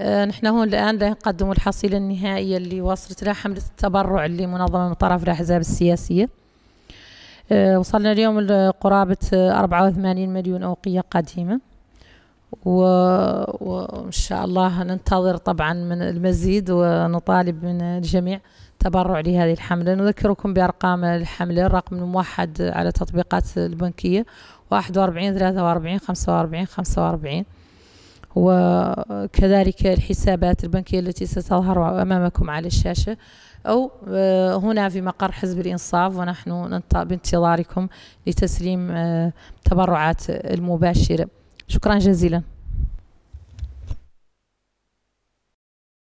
آه، نحن هون الآن نقدم الحصيلة النهائية اللي وصلت لها حملة التبرع اللي منظمة من طرف الأحزاب السياسية آه، وصلنا اليوم لقرابة 84 مليون أوقية قديمة. و... وإن شاء الله ننتظر طبعا من المزيد ونطالب من الجميع تبرع لهذه الحملة. نذكركم بأرقام الحملة الرقم الموحد على التطبيقات البنكية 41 43 45 45 وكذلك الحسابات البنكية التي ستظهر أمامكم على الشاشة. أو آه، هنا في مقر حزب الإنصاف ونحن بانتظاركم لتسليم آه، تبرعات المباشرة. شكرا جزيلا.